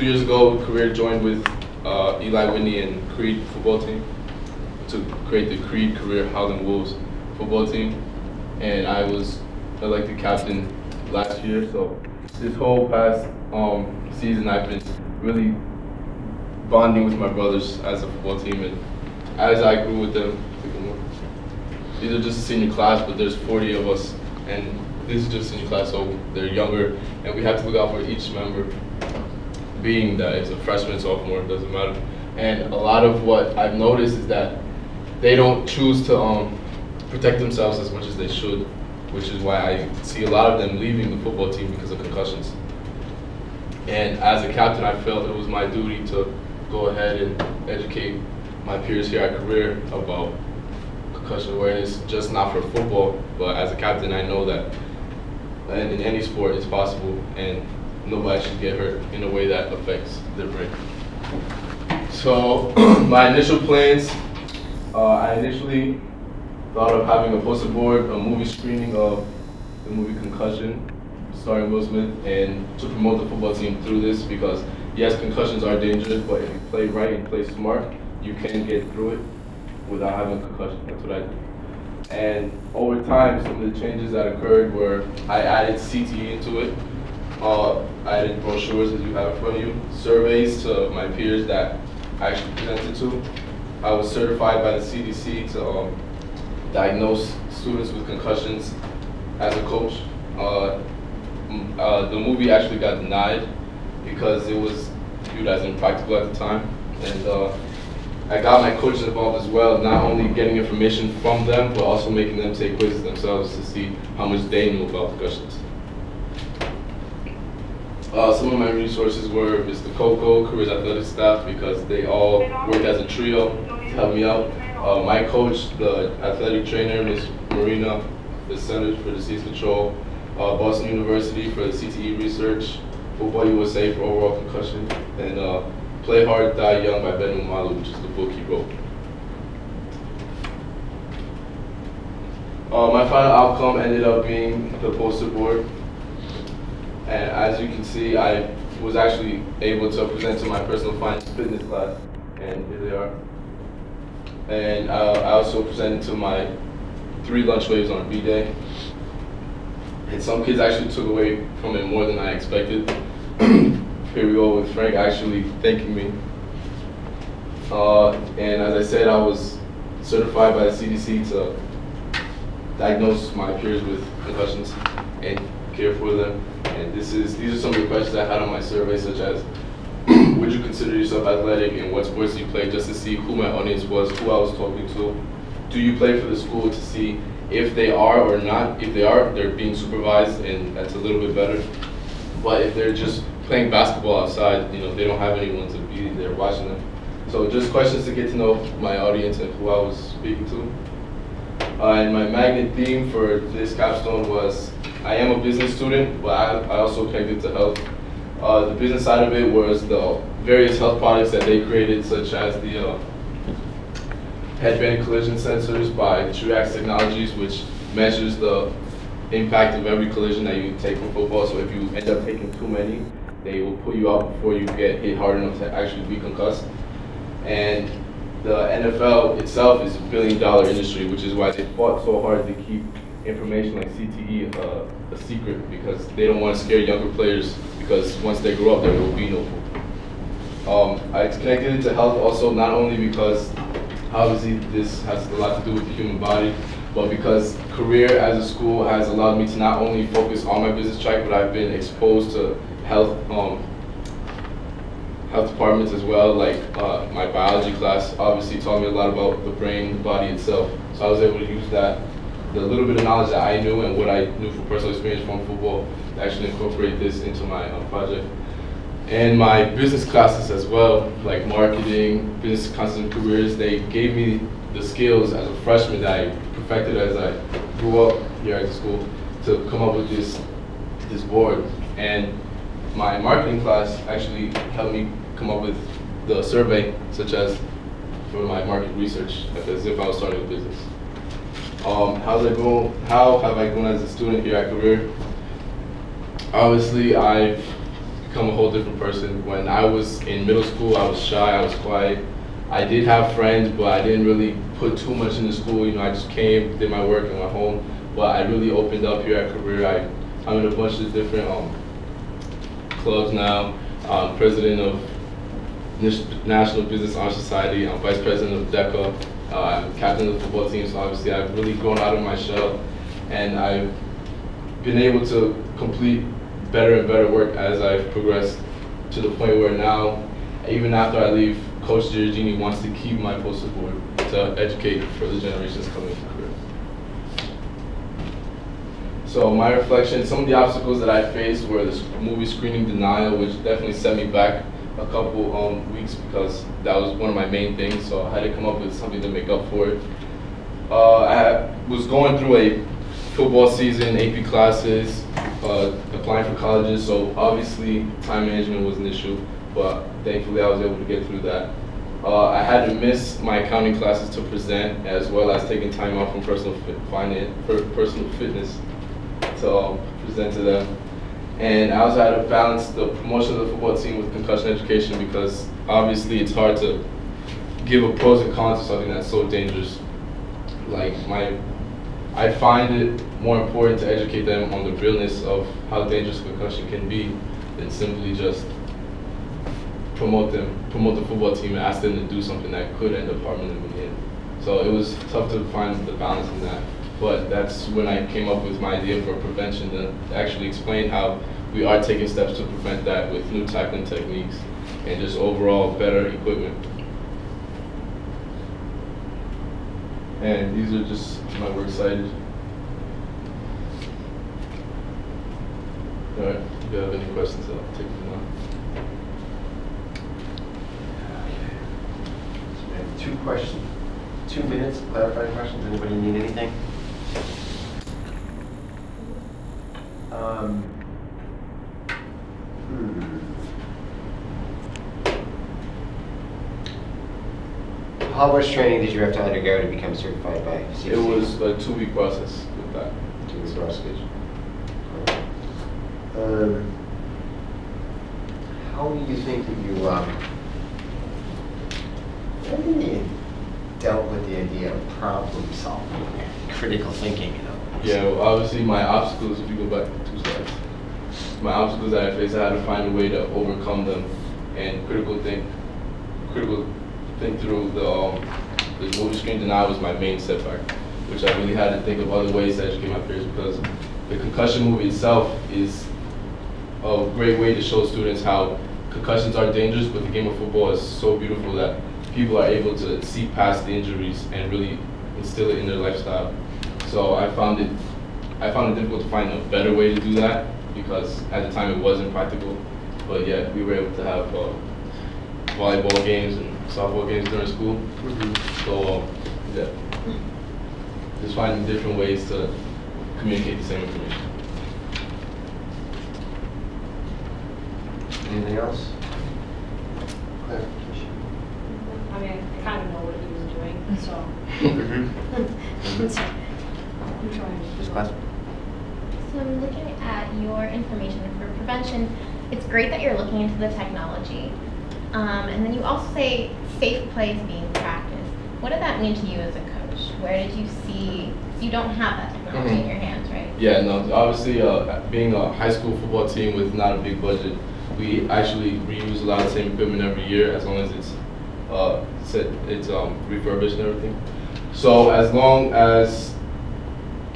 two years ago, career joined with uh, Eli Whitney and Creed football team to create the Creed Career Howland Wolves football team, and I was elected captain last year. So this whole past um, season, I've been really bonding with my brothers as a football team, and as I grew with them, these are just a senior class, but there's 40 of us, and this is just senior class, so they're younger, and we have to look out for each member, being that it's a freshman, sophomore, it doesn't matter. And a lot of what I've noticed is that they don't choose to um, protect themselves as much as they should, which is why I see a lot of them leaving the football team because of concussions. And as a captain, I felt it was my duty to go ahead and educate my peers here at Career about concussion awareness, just not for football, but as a captain, I know that in any sport it's possible and nobody should get hurt in a way that affects their brain. So my initial plans, uh, I initially thought of having a poster board, a movie screening of the movie Concussion, starring Will Smith, and to promote the football team through this because yes, concussions are dangerous, but if you play right and play smart, you can get through it without having a concussion. That's what I did. And over time, some of the changes that occurred were I added CTE into it. Uh, I added brochures as you have in front of you, surveys to my peers that I actually presented to. I was certified by the CDC to um, diagnose students with concussions as a coach. Uh, uh, the movie actually got denied because it was viewed as impractical at the time. And uh, I got my coaches involved as well, not only getting information from them, but also making them take quizzes themselves to see how much they knew about concussions. Uh, some of my resources were Mr. Coco, Careers Athletic staff, because they all worked as a trio to help me out. Uh, my coach, the athletic trainer, Ms. Marina, the Center for Disease Control, uh, Boston University for the CTE research, Football USA for overall concussion, and uh, Play Hard, Die Young by Ben Omalu, which is the book he wrote. Uh, my final outcome ended up being the poster board. And as you can see, I was actually able to present to my personal finance fitness class, and here they are. And uh, I also presented to my three lunch waves on B-Day. And some kids actually took away from it more than I expected. here we go with Frank actually thanking me. Uh, and as I said, I was certified by the CDC to diagnose my peers with concussions and care for them. And this is these are some of the questions I had on my survey, such as would you consider yourself athletic and what sports do you play, just to see who my audience was, who I was talking to. Do you play for the school to see if they are or not? If they are, they're being supervised, and that's a little bit better. But if they're just playing basketball outside, you know, they don't have anyone to be there watching them. So just questions to get to know my audience and who I was speaking to. Uh, and my magnet theme for this capstone was, I am a business student, but I, I also connected to health. Uh, the business side of it was the various health products that they created, such as the uh, headband collision sensors by Triax Technologies, which measures the impact of every collision that you take from football. So if you end up taking too many, they will pull you out before you get hit hard enough to actually be concussed. And the NFL itself is a billion dollar industry, which is why they fought so hard to keep information like CTE uh, a secret because they don't want to scare younger players because once they grow up, there will be no football. Um, I connected it to health also not only because obviously this has a lot to do with the human body, but because career as a school has allowed me to not only focus on my business track, but I've been exposed to health um, health departments as well. Like uh, my biology class obviously taught me a lot about the brain, the body itself. So I was able to use that, the little bit of knowledge that I knew and what I knew from personal experience from football, to actually incorporate this into my uh, project. And my business classes as well, like marketing, business concept careers, they gave me the skills as a freshman that I perfected as I grew up here at the school to come up with this this board. And my marketing class actually helped me come up with the survey, such as for my market research as if I was starting a business. Um, how's it going? How have I grown as a student here at Career? Obviously, I've become a whole different person. When I was in middle school, I was shy, I was quiet. I did have friends, but I didn't really put too much into school. You know, I just came, did my work, and went home. But I really opened up here at Career. I, I'm in a bunch of different um, clubs now. I'm president of National Business Honor Society. I'm vice president of DECA. Uh, captain of the football team, so obviously I've really grown out of my shell, and I've been able to complete better and better work as I've progressed to the point where now, even after I leave, Coach Giorgini wants to keep my poster board to educate for the generations coming through. So my reflection, some of the obstacles that I faced were the movie screening denial, which definitely set me back a couple um, weeks because that was one of my main things. So I had to come up with something to make up for it. Uh, I was going through a football season, AP classes, uh, applying for colleges. So obviously time management was an issue, but thankfully I was able to get through that. Uh, I had to miss my accounting classes to present, as well as taking time off from personal fit, finance, personal fitness to um, present to them. And I also had to balance the promotion of the football team with concussion education because obviously it's hard to give a pros and cons to something that's so dangerous. Like my, I find it more important to educate them on the realness of how dangerous concussion can be than simply just promote them, promote the football team and ask them to do something that could end up harming them in the end. So it was tough to find the balance in that. But that's when I came up with my idea for prevention to actually explain how we are taking steps to prevent that with new tackling techniques and just overall better equipment. And these are just my works cited. All right, if you have any questions, I'll take them now. Have two questions, two minutes, clarifying questions. Anybody need anything? Um, hmm. How much training did you have to undergo to become certified by CDC? It was a two-week process with that. Two-week process. Um, how do you think that you, um, how do you dealt with the idea of problem solving, and critical thinking, you know? Yeah, well, obviously my obstacles, if you go back two slides, my obstacles that I faced, I had to find a way to overcome them and critical think, critical think through the, um, the movie screen denial was my main setback, which I really had to think of other ways to educate my peers because the concussion movie itself is a great way to show students how concussions are dangerous, but the game of football is so beautiful that people are able to see past the injuries and really instill it in their lifestyle. So I found it, I found it difficult to find a better way to do that because at the time it wasn't practical. But yet we were able to have uh, volleyball games and softball games during school. So um, yeah, just finding different ways to communicate the same information. Anything else? Clarification? I mean, I kind of know what he was doing, so. I'm trying to. Ms. Glass? So I'm looking at your information for prevention. It's great that you're looking into the technology. Um, and then you also say safe play is being practiced. What did that mean to you as a coach? Where did you see, you don't have that technology in Mhm. your hands, right? Yeah, no, obviously, uh, being a high school football team with not a big budget, we actually reuse a lot of the same equipment every year as long as it's, uh, set, it's, um, refurbished and everything. So as long as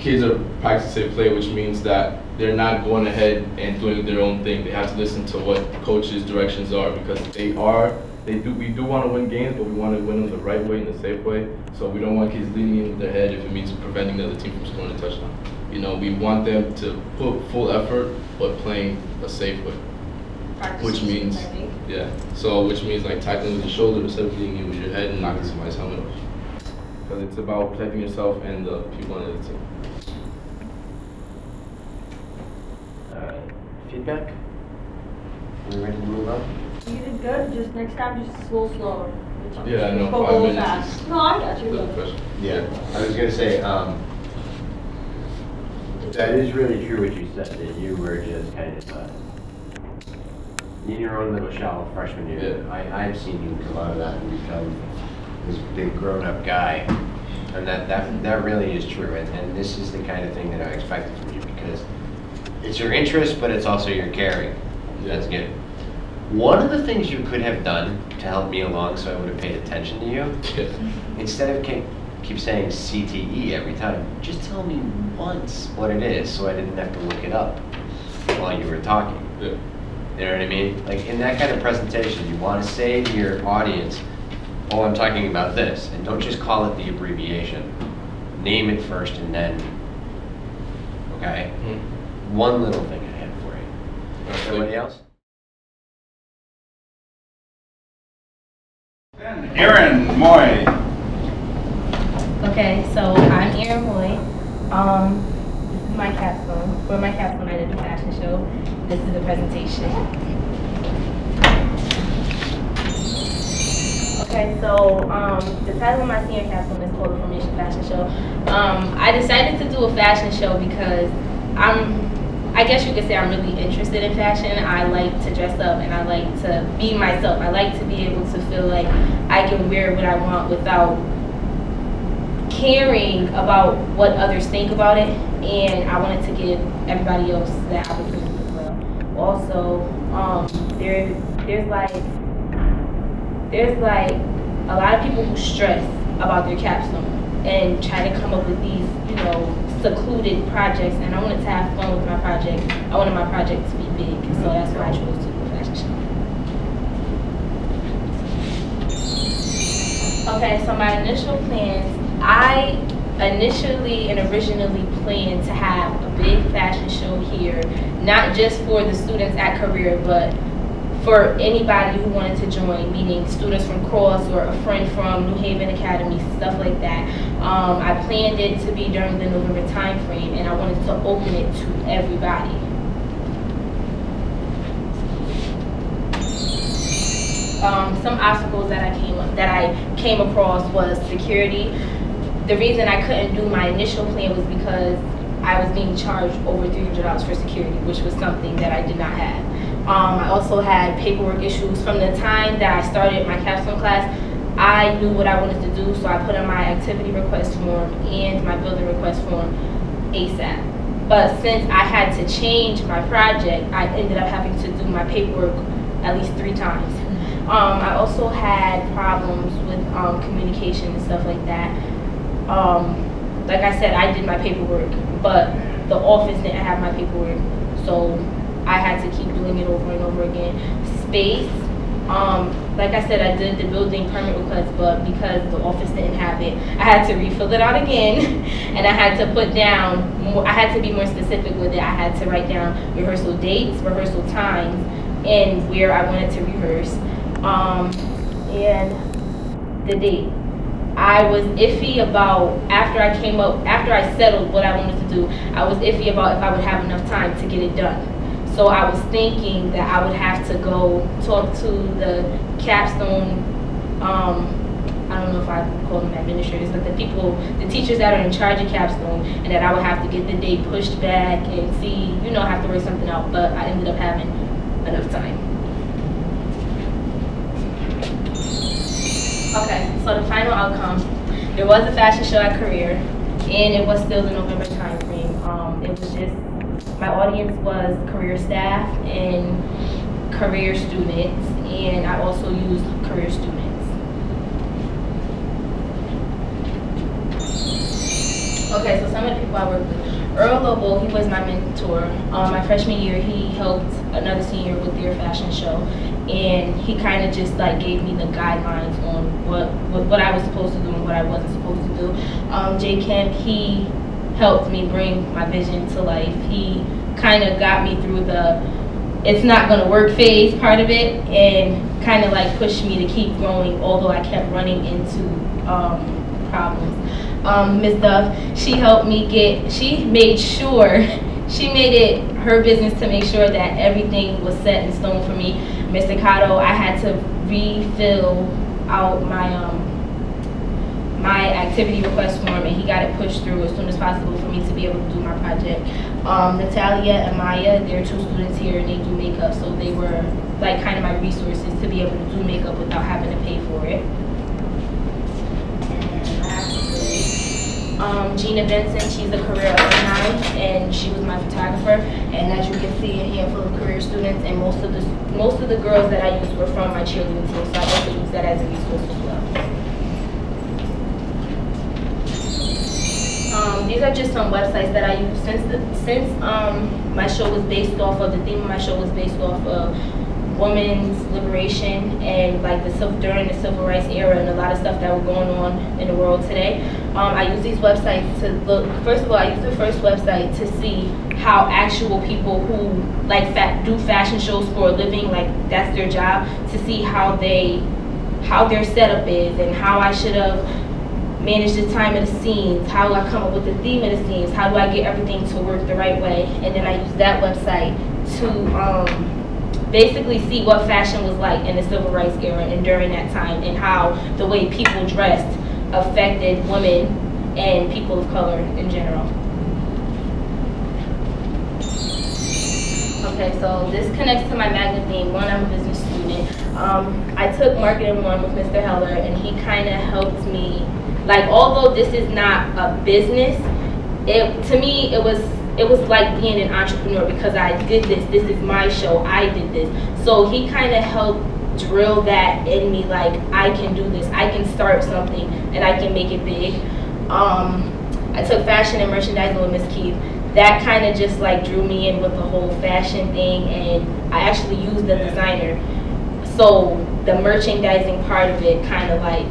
kids are practicing play, which means that they're not going ahead and doing their own thing. They have to listen to what coaches' directions are because they are, they do, we do want to win games, but we want to win them the right way and the safe way. So we don't want kids leaning in with their head if it means preventing the other team from scoring a touchdown. You know, we want them to put full effort, but playing a safe way. practice Which means, yeah, so which means like tackling with your shoulder instead of hitting you with your head and knocking somebody's helmet off. Because it's about protecting yourself and the people on the other team. Uh, Feedback? Are We ready to move on? You did good, just next time, just a little slower. Yeah, I know, Go five little minutes fast. is- No, I got you. Another question. Yeah, I was gonna say, um, that is really true what you said, that you were just kind of, uh, in your own little shell freshman year. Yeah. I, I've seen you come out of that and become this big grown-up guy. And that, that, that really is true, and, and this is the kind of thing that I expected from you, because it's your interest, but it's also your caring. That's good. One of the things you could have done to help me along, so I would have paid attention to you, instead of keep, keep saying CTE every time, just tell me once what it is so I didn't have to look it up while you were talking. Yeah. You know what I mean? Like in that kind of presentation, you want to say to your audience, oh, I'm talking about this, and don't just call it the abbreviation. Name it first and then, okay? Mhm. One little thing I had for you. Everybody else? Erin Moy. Okay, so I'm Erin Moy. Um, this is my capstone. For my capstone, I did the fashion show. This is the presentation. Okay, so um, the title of my senior capstone is called the Formation Fashion Show. Um, I decided to do a fashion show because I'm, I guess you could say I'm really interested in fashion. I like to dress up and I like to be myself. I like to be able to feel like I can wear what I want without caring about what others think about it, and I wanted to give everybody else that opportunity as well. Also, um, there, there's like, there's like a lot of people who stress about their capstone and try to come up with these, you know, secluded projects. And I wanted to have fun with my project. I wanted my project to be big, so that's why I chose to do fashion. Okay, so my initial plans, I initially and originally planned to have a big fashion show here, not just for the students at Career, but for anybody who wanted to join, meaning students from Cross or a friend from New Haven Academy, stuff like that. Um, I planned it to be during the November timeframe, and I wanted to open it to everybody. um, some obstacles that I came that I came across was security. The reason I couldn't do my initial plan was because I was being charged over three hundred dollars for security, which was something that I did not have. Um, I also had paperwork issues from the time that I started my capstone class. I knew what I wanted to do, so I put in my activity request form and my building request form ASAP. But since I had to change my project, I ended up having to do my paperwork at least three times. Um, I also had problems with um, communication and stuff like that. Um, like I said, I did my paperwork, but the office didn't have my paperwork, so I had to keep doing it over and over again. Space, um, like I said, I did the building permit request, but because the office didn't have it, I had to refill it out again, and I had to put down, more, I had to be more specific with it. I had to write down rehearsal dates, rehearsal times, and where I wanted to rehearse um, and the date. I was iffy about after I came up after I settled what I wanted to do. I was iffy about if I would have enough time to get it done. So I was thinking that I would have to go talk to the capstone. Um, I don't know if I call them administrators, but the people, the teachers that are in charge of capstone, and that I would have to get the date pushed back and see, you know, have to work something out. But I ended up having enough time. Okay, so the final outcome, there was a fashion show at Career, and it was still the November timeframe. Um, it was just, my audience was career staff and career students, and I also used career students. Okay, so some of the people I worked with. Earl Lobo, he was my mentor. Um, my freshman year, he helped another senior with their fashion show, and he kind of just like gave me the guidelines on what, what what I was supposed to do and what I wasn't supposed to do. Um, Jay Kemp, he helped me bring my vision to life. He kind of got me through the it's not going to work phase part of it, and kind of like pushed me to keep growing, although I kept running into um, problems um, Ms. Duff, she helped me get, she made sure, she made it her business to make sure that everything was set in stone for me. Mr. Cotto, I had to refill out my um, my activity request form and he got it pushed through as soon as possible for me to be able to do my project. Um, Natalia and Maya, they're two students here and they do makeup, so they were like kind of my resources to be able to do makeup without having to pay for it. Um, Gina Benson, she's a career alumni and she was my photographer. And as you can see, a handful of career students and most of the most of the girls that I used were from my cheerleading team, so I also use that as a resource as well. Um, these are just some websites that I use since the, since um, my show was based off of the theme of my show was based off of women's liberation and like the during the civil rights era and a lot of stuff that were going on in the world today. Um, I use these websites to look. First of all, I use the first website to see how actual people who like do fashion shows for a living, like that's their job, to see how they how their setup is and how I should have managed the time of the scenes, how do I come up with the theme of the scenes, how do I get everything to work the right way, and then I use that website to um, basically see what fashion was like in the civil rights era and during that time, and how the way people dressed affected women and people of color in general. Okay, so this connects to my magnet theme. One, I'm a business student. Um, I took marketing one with Mr. Heller, and he kind of helped me. Like, although this is not a business, it to me it was it was like being an entrepreneur because I did this. This is my show. I did this. So he kind of helped drill that in me. Like, I can do this. I can start something, and I can make it big. Um, I took fashion and merchandising with Miss Keith that kind of just like drew me in with the whole fashion thing and I actually used the designer. So the merchandising part of it kind of like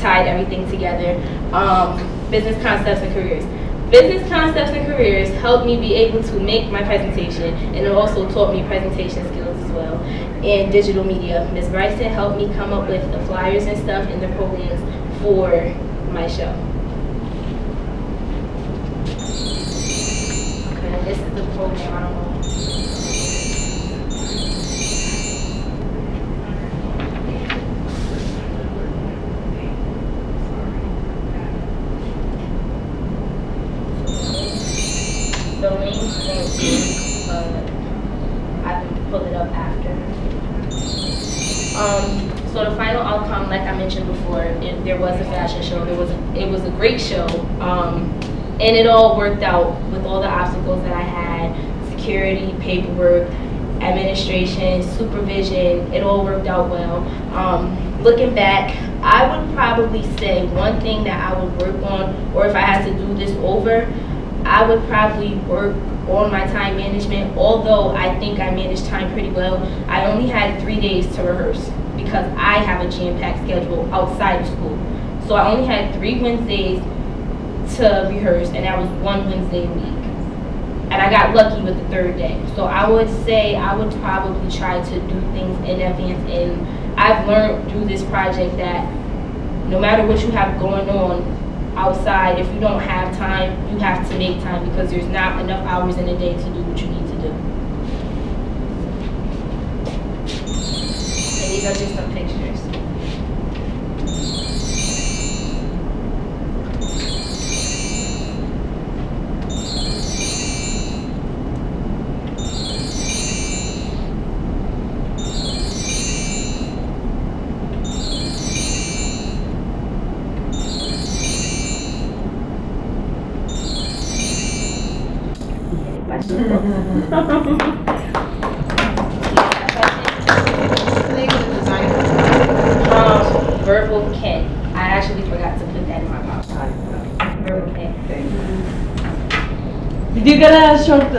tied everything together. Um, business concepts and careers. Business concepts and careers helped me be able to make my presentation and it also taught me presentation skills as well. And digital media. Ms. Bryson helped me come up with the flyers and stuff and the programs for my show. Okay, this is the program, and it all worked out with all the obstacles that I had: security, paperwork, administration, supervision. It all worked out well. Um, looking back, I would probably say one thing that I would work on, or if I had to do this over, I would probably work on my time management. Although I think I managed time pretty well, I only had three days to rehearse because I have a jam-packed schedule outside of school. So I only had three Wednesdays to rehearse, and that was one Wednesday a week. And I got lucky with the third day. So I would say I would probably try to do things in advance. And I've learned through this project that no matter what you have going on outside, if you don't have time, you have to make time because there's not enough hours in a day to do what you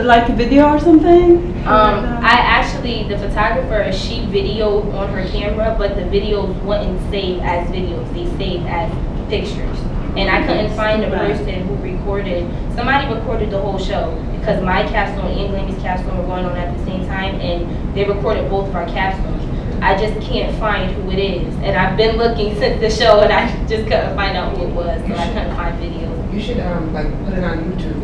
a video or something? Um, I actually, the photographer, she videoed on her camera, but the videos wouldn't save as videos. They saved as pictures. And I couldn't find the person who recorded, somebody recorded the whole show because my capstone and Lammy's capstone were going on at the same time and they recorded both of our capstones. I just can't find who it is. And I've been looking since the show and I just couldn't find out who it was, so I couldn't find videos. You should, um, like, put it on YouTube, once you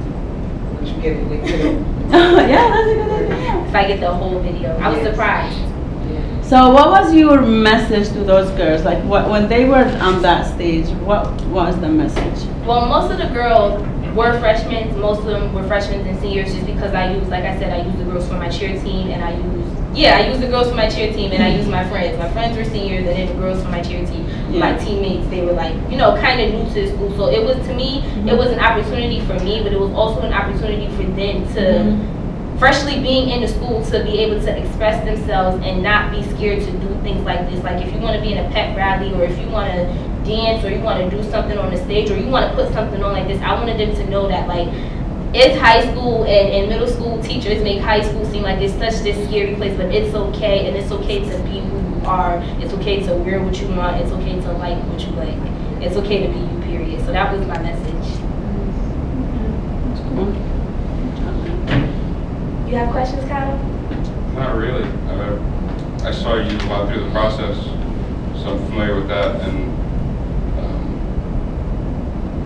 get it, like, put it, yeah, that's a good idea. If I get the whole video, I was Yes. surprised. So what was your message to those girls? Like what, when they were on that stage, what was the message? Well, most of the girls were freshmen. Most of them were freshmen and seniors just because I use, like I said, I use the girls for my cheer team and I use, yeah, I use the girls for my cheer team and I use my friends. My friends were seniors and then the girls for my cheer team. My teammates, they were like, you know, kind of new to the school. So it was, to me, mm-hmm. it was an opportunity for me, but it was also an opportunity for them to, mm-hmm. freshly being in the school to be able to express themselves and not be scared to do things like this. Like if you want to be in a pep rally or if you want to dance or you want to do something on the stage or you want to put something on like this, I wanted them to know that like it's high school and, and middle school teachers make high school seem like it's such this scary place, but it's okay and it's okay to be who you are. It's okay to wear what you want. It's okay to like what you like. It's okay to be you, period. So that was my message. You have questions, Kyle? Not really. Uh, I saw you a lot through the process, so I'm familiar with that, and um,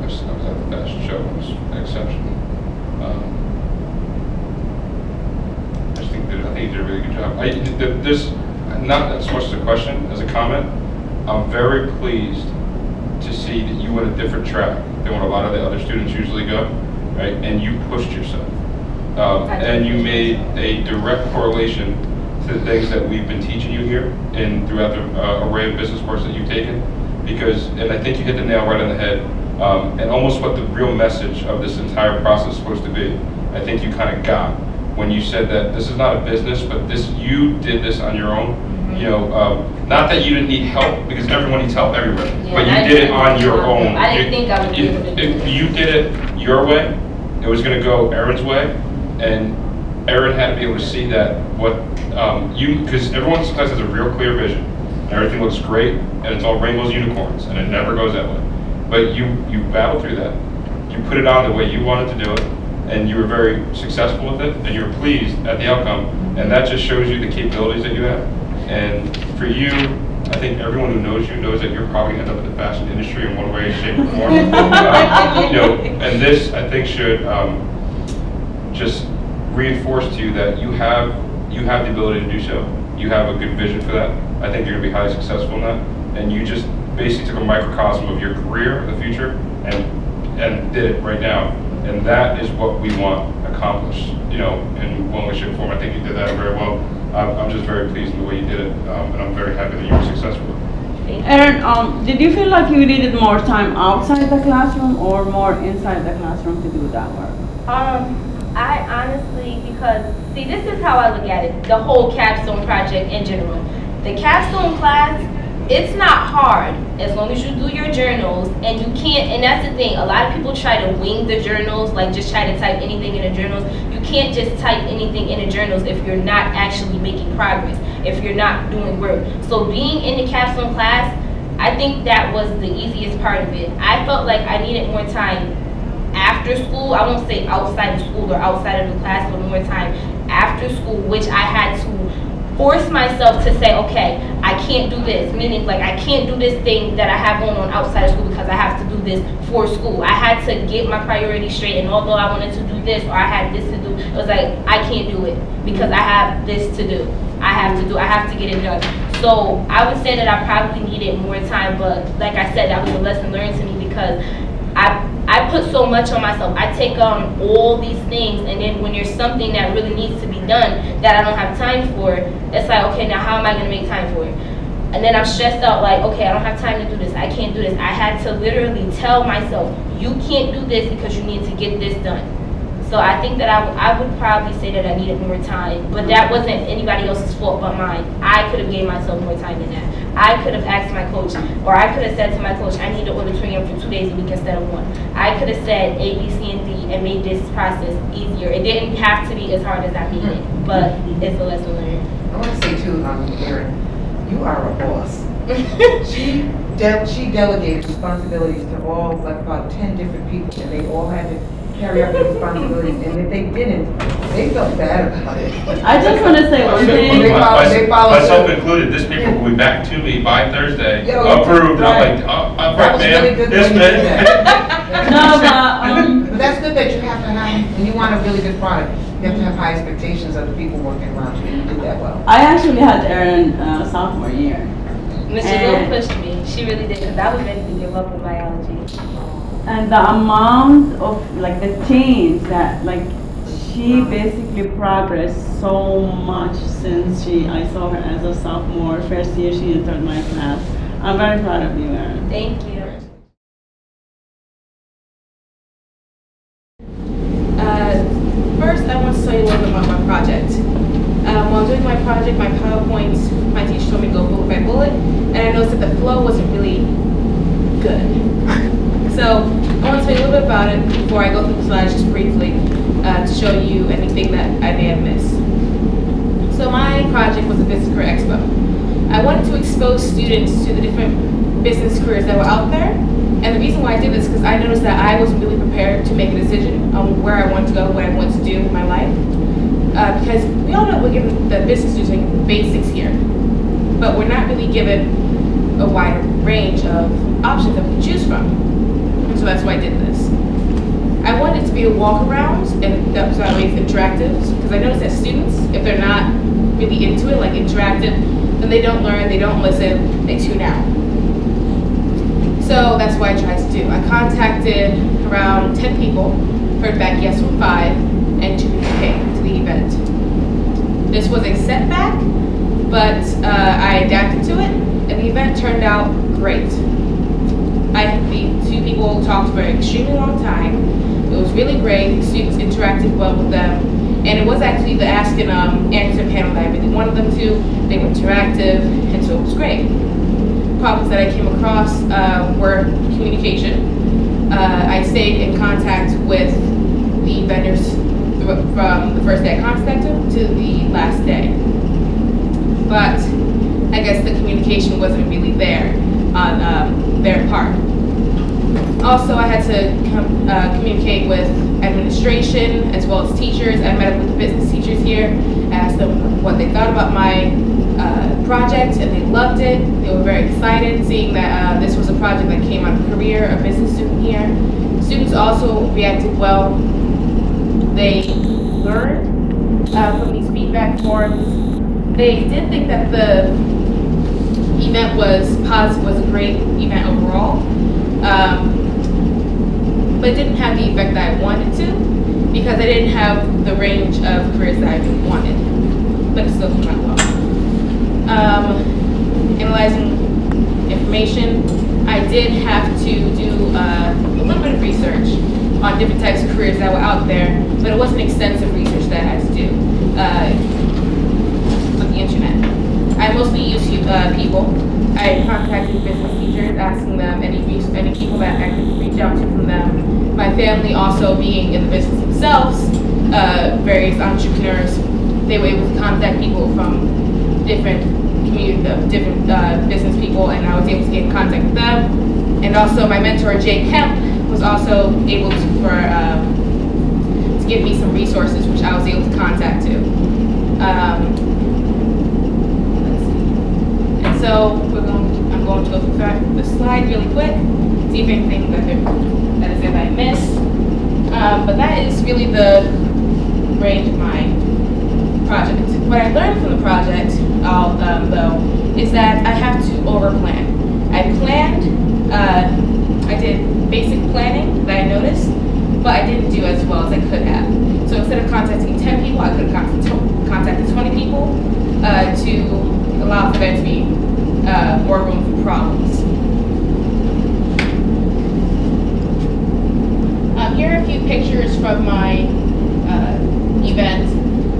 I was I was at the best show, it was exceptional. Um, I just think that, I think you did a really good job. I, th- this, not as much as a question, as a comment, I'm very pleased to see that you went a different track than what a lot of the other students usually go, right? And you pushed yourself. Um, and you made a direct correlation to the things that we've been teaching you here and throughout the uh, array of business courses that you've taken. Because, and I think you hit the nail right on the head, um, and almost what the real message of this entire process is supposed to be. I think you kind of got when you said that this is not a business, but this you did this on your own. You know, um, not that you didn't need help because everyone needs help everywhere, Yeah, but you did it on your own. I didn't You- think I would be able to do it. You did it your way. It was going to go Erin's way, and Erin had to be able to see that what um, you because everyone sometimes has a real clear vision. and Everything looks great, and it's all rainbows, and unicorns, and it never goes that way. But you you battled through that. You put it on the way you wanted to do it, and you were very successful with it, and you were pleased at the outcome, and that just shows you the capabilities that you have. And for you, I think everyone who knows you knows that you're probably going to end up in the fashion industry in one way, shape, or form. Uh, you know, and this I think should um, just reinforce to you that you have you have the ability to do so. You have a good vision for that. I think you're going to be highly successful in that, and you just basically took a microcosm of your career, in the future, and and did it right now. And that is what we want accomplished, you know, in one way, shape, or form. I think you did that very well. I'm, I'm just very pleased in the way you did it, um, and I'm very happy that you were successful. Erin, um, did you feel like you needed more time outside the classroom or more inside the classroom to do that work? Um, I honestly, because, see, this is how I look at it, the whole capstone project in general. The capstone class, it's not hard as long as you do your journals and you can't, and that's the thing, a lot of people try to wing the journals, like just try to type anything in the journals. You can't just type anything in the journals if you're not actually making progress, if you're not doing work. So being in the capstone class, I think that was the easiest part of it. I felt like I needed more time after school, I won't say outside of school or outside of the class, but more time after school, which I had to force myself to say, okay, I can't do this. Meaning, like, I can't do this thing that I have going on outside of school because I have to do this for school. I had to get my priorities straight, and although I wanted to do this or I had this to do, it was like, I can't do it because I have this to do. I have to do, I have to get it done. So I would say that I probably needed more time, but like I said, that was a lesson learned to me because I I put so much on myself. I take on all these things, and then when there's something that really needs to be done that I don't have time for, it's like, okay, now how am I gonna make time for it? And then I'm stressed out, like, okay, I don't have time to do this. I can't do this. I had to literally tell myself, you can't do this because you need to get this done. So I think that I, I would probably say that I needed more time, but that wasn't anybody else's fault but mine. I could have gave myself more time than that. I could have asked my coach, or I could have said to my coach, I need an auditorium for two days a week instead of one. I could have said A, B, C, and D and made this process easier. It didn't have to be as hard as I made it, but it's a lesson learned. I want to say too, um, Erin, you are a boss. She de- she delegated responsibilities to all, like about ten different people, and they all had to carry out the responsibilities, and if they didn't, they felt bad about it. I just want to say one thing. Follow- they follow Myself suit. included, this paper will be back to me by Thursday, Yeah, approved, and I'm like, oh, I'm That right, was really ma'am, good yes, when you did ma'am. No, but, um, But that's good that you have to have, when you want a really good product, You have to have high expectations of the people working around you, and you did that well. I actually had Erin uh, sophomore year. Mrs. And- pushed me. She really did, because I was ready to give up on biology. And the amount of like the change that like she basically progressed so much since she I saw her as a sophomore, first year she entered my class. I'm very proud of you, Erin. Thank you. Uh, First, I want to tell you a little bit about my project. Um, While doing my project, my PowerPoint, my teacher told me to go bullet by bullet, and I noticed that the flow wasn't really good. So I want to tell you a little bit about it before I go through the slides just briefly uh, to show you anything that I may have missed. So my project was a business career expo. I wanted to expose students to the different business careers that were out there. And the reason why I did this is because I noticed that I wasn't really prepared to make a decision on where I wanted to go, what I wanted to do in my life. Uh, because we all know we're given the business like basics here, but we're not really given a wide range of options that we can choose from. And so that's why I did this. I wanted it to be a walk around and that was why I made it interactive because I noticed that students, if they're not really into it, like interactive, then they don't learn, they don't listen, they tune out. So that's what I tried to do. I contacted around 10 people, heard back yes from five, and two people came to the event. This was a setback, but uh, I adapted to it, and the event turned out great. I, the two people talked for an extremely long time. It was really great. Students interacted well with them. And it was actually the ask and um, answer panel that I really wanted them to. They were interactive, and so it was great. Problems that I came across uh, were communication. Uh, I stayed in contact with the vendors from the first day I contacted them to the last day. But I guess the communication wasn't really there on um, their part. Also, I had to com- uh, communicate with administration as well as teachers. I met up with the business teachers here, asked them what they thought about my uh, project, and they loved it. They were very excited seeing that uh, this was a project that came out of career, a business student here. Students also reacted well. They learned uh, from these feedback forums. They did think that the event was positive, was a great event overall. Um, but it didn't have the effect that I wanted to because I didn't have the range of careers that I wanted. But it still came out well. Um, analyzing information, I did have to do uh, a little bit of research on different types of careers that were out there, but it wasn't extensive research that I had to do uh, on the internet. I mostly used uh, people. I contacted business teachers, asking them any any people that I could reach out to from them. My family also being in the business themselves, uh, various entrepreneurs, they were able to contact people from different community, uh, different uh, business people, and I was able to get in contact with them. And also, my mentor Jay Kemp was also able to for um, to give me some resources, which I was able to contact to. Um, so I'm going to go through the slide really quick, see if anything that, that is that I missed. Um, but that is really the range of my project. What I learned from the project, um, though, is that I have to overplan. I planned, uh, I did basic planning that I noticed, but I didn't do as well as I could have. So instead of contacting 10 people, I could have contacted, contacted 20 people uh, to allow for there to be uh, more room problems. Um, here are a few pictures from my uh, event.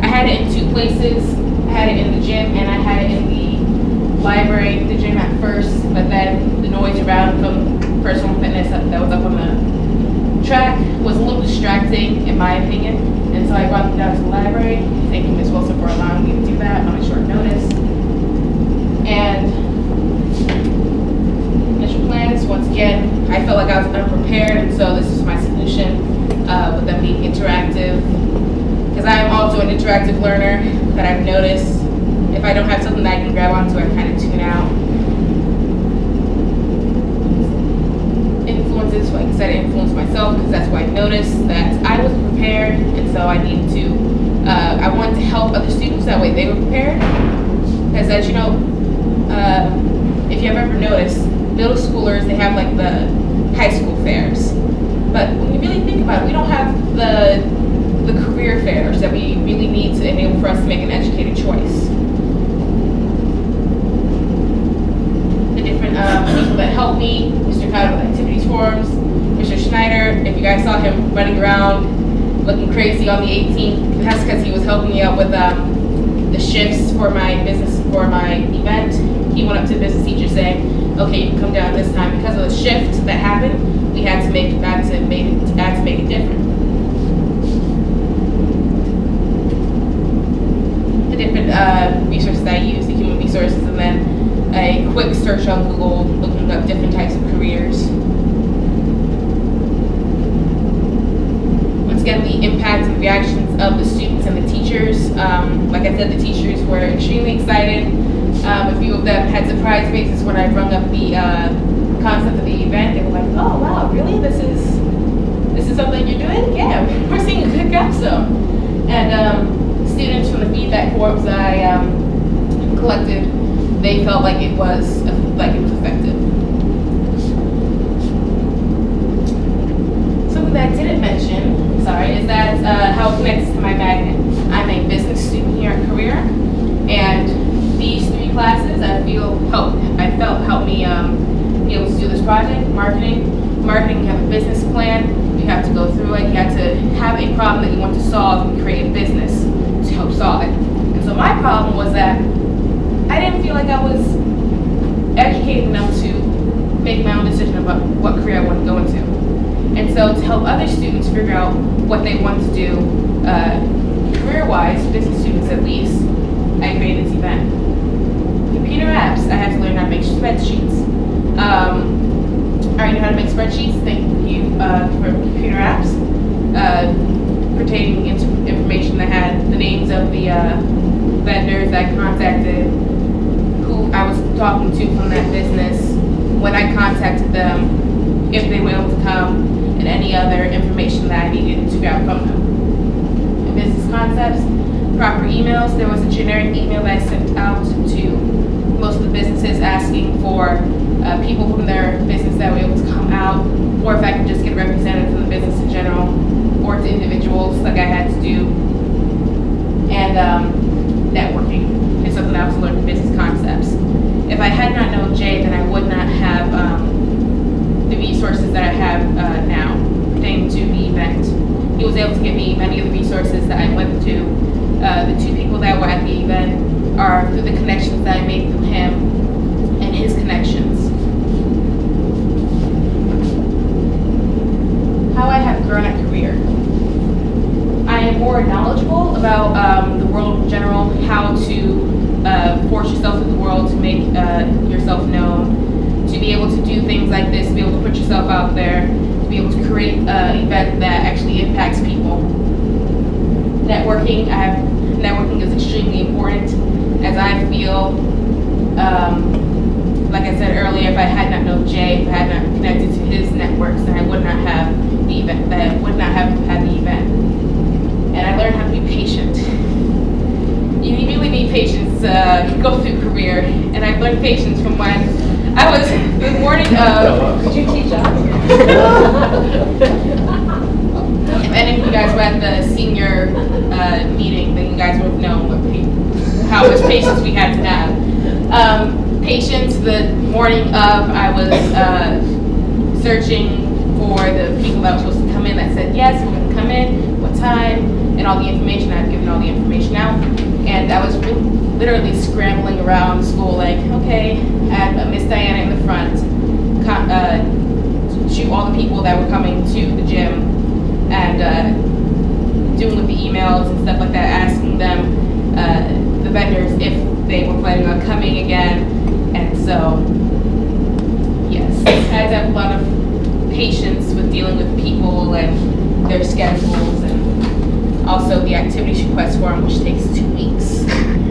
I had it in two places. I had it in the gym and I had it in the library, the gym at first, but then the noise around from personal fitness that was up on the track was a little distracting in my opinion. And so I brought them down to the library. Thank you, Ms. Wilson, for allowing me to do that on a short notice. And initial plans, once again, I felt like I was unprepared, and so this is my solution uh, with them being interactive. Because I am also an interactive learner that I've noticed if I don't have something that I can grab onto, I kind of tune out. Influences, like I said, I influence myself because that's why I noticed that I wasn't prepared, and so I need to Uh, I wanted to help other students, that way they were prepared. Because as you know, uh, if you've ever noticed, middle schoolers, they have like the high school fairs. But when you really think about it, we don't have the, the career fairs that we really need to enable for us to make an educated choice. The different um, people that helped me, Mr. Cotto with activities forms, Mr. Schneider, if you guys saw him running around looking crazy on the 18th, that's because he was helping me out with um, the shifts for my business, for my event. He went up to the business teacher saying, okay, you can come down this time. Because of the shift that happened, we had to make, had to make, it- had to make it different. The different uh, resources I use, the human resources, and then a quick search on Google looking up different types of careers. Once again, the impact and reactions of the students and the teachers. Um, like I said, the teachers were extremely excited. Um, a few of them had surprise faces when I brought up the uh, concept of the event. They were like, "Oh wow, really? This is this is something you're doing? Yeah, we're seeing a good capstone." And um, students from the feedback forms I um, collected, they felt like it was like it was effective. Something that I didn't mention, sorry, is that uh, how it connects to my magnet. I'm a business student here at Career, and classes I feel help. I felt helped me um, be able to do this project. Marketing, marketing. You have a business plan. You have to go through it. You have to have a problem that you want to solve and create a business to help solve it. And so my problem was that I didn't feel like I was educated enough to make my own decision about what career I want to go into. And so to help other students figure out what they want to do uh, career-wise, business students at least, I created this event. Computer apps, I had to learn how to make spreadsheets. Um, I already know how to make spreadsheets, thank you uh, for computer apps. Uh, pertaining into information that had the names of the uh, vendors I contacted, who I was talking to from that business, when I contacted them, if they were able to come, and any other information that I needed to grab from them. And business concepts, proper emails. There was a generic email that I sent out to most of the businesses asking for uh, people from their business that were able to come out, or if I could just get a representative from the business in general, or to individuals like I had to do. And um, networking is something I was learning business concepts. If I had not known Jay, then I would not have um, the resources that I have uh, now pertaining to the event. He was able to give me many of the resources that I went to. Uh, the two people that were at the event are through the connections that I made through him and his connections. How I have grown at career. I am more knowledgeable about um, the world in general, how to uh, force yourself in the world to make uh, yourself known, to be able to do things like this, to be able to put yourself out there, to be able to create an event that actually impacts people. Networking, I have, networking is extremely important as I feel, um, like I said earlier, if I had not known Jay, if I had not connected to his networks, then I would not have the event, that I would not have had the event. And I learned how to be patient. You really need patience to go through career, and I learned patience from when I was the morning of. Could you teach us? If any of you guys were at the senior uh, meeting, then you guys would have known what pa- how much patience we had to have. Um, patience, the morning of, I was uh, searching for the people that were supposed to come in that said, yes, we're going to come in, what time, and all the information. I've given all the information out. And I was literally scrambling around the school, like, okay, I uh, Miss Diana in the front, uh, all the people that were coming to the gym, and uh, doing with the emails and stuff like that, asking them, uh, the vendors, if they were planning on coming again. And so, yes, I had have a lot of patience with dealing with people and their schedules and also the activities request form, which takes two weeks.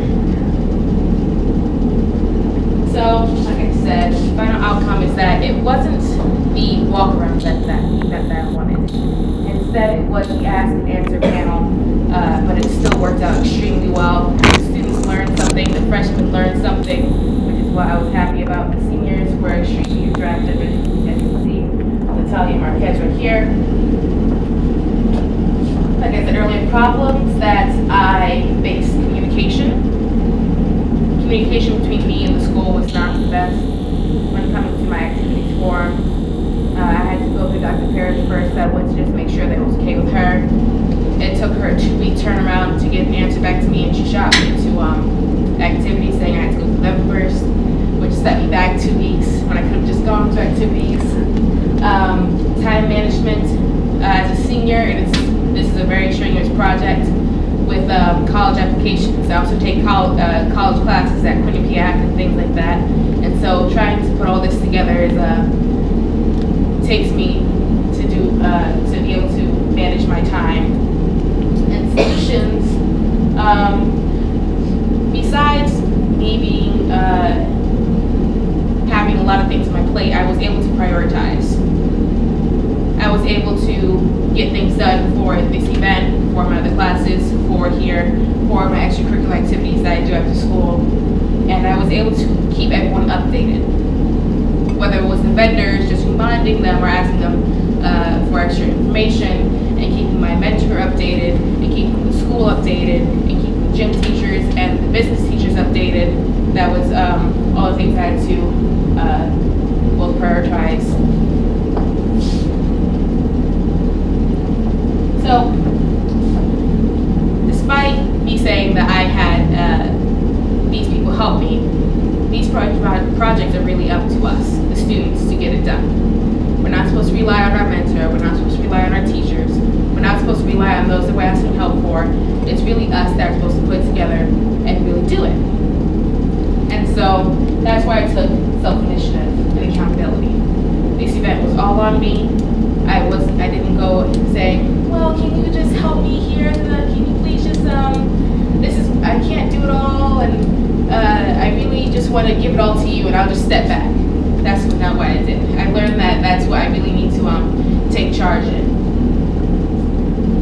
So, like I said, the final outcome is that it wasn't the walk around that, that, that I wanted that was the ask and answer panel, uh, but it still worked out extremely well. The students learned something, the freshmen learned something, which is what I was happy about. The seniors were extremely interactive, and as you can see, Natalia Marquez right here. Like I said earlier, problems that I faced communication. Communication between me and the school was not the best when it comes to my activities forum. Uh, I first. I went to just make sure that it was okay with her. It took her a two-week turnaround to get an answer back to me, and she shot me to um, activities saying I had to go to them first, which set me back two weeks when I could have just gone to activities. Um, time management uh, as a senior, and this is a very strenuous project with um, college applications. I also take college, uh, college classes at Quinnipiac and things like that. And so trying to put all this together is uh, takes me uh, to be able to manage my time and solutions. Um, besides me being uh, having a lot of things on my plate, I was able to prioritize. I was able to get things done for this event, for my other classes, for here, for my extracurricular activities that I do after school, and I was able to keep everyone updated whether it was the vendors, just reminding them or asking them uh, for extra information, and keeping my mentor updated, and keeping the school updated, and keeping the gym teachers and the business teachers updated. That was um, all the things I had to uh, both prioritize. So, despite me saying that I had uh, these people help me, these pro- pro- projects are really up to us, the students, to get it done. We're not supposed to rely on our mentor, we're not supposed to rely on our teachers, we're not supposed to rely on those that we're asking help for. It's really us that are supposed to put it together and really do it. And so that's why I took self-initiative and accountability. This event was all on me. I was I didn't go and say, well, can you just help me here? Can you please just um this is I can't do it all and uh, I really just want to give it all to you and I'll just step back. That's not what I did. I learned that that's what I really need to um, take charge in.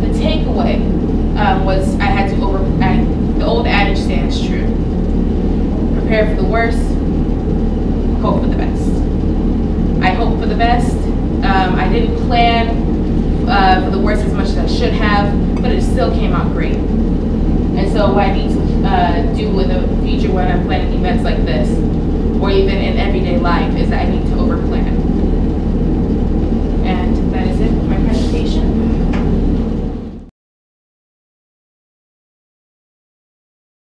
The takeaway um, was I had to over, I, the old adage stands true. Prepare for the worst, hope for the best. I hope for the best. Um, I didn't plan uh, for the worst as much as I should have, but it still came out great. And so what I need to uh, do in the future when I'm planning events like this, or even in everyday life, is that I need to overplan.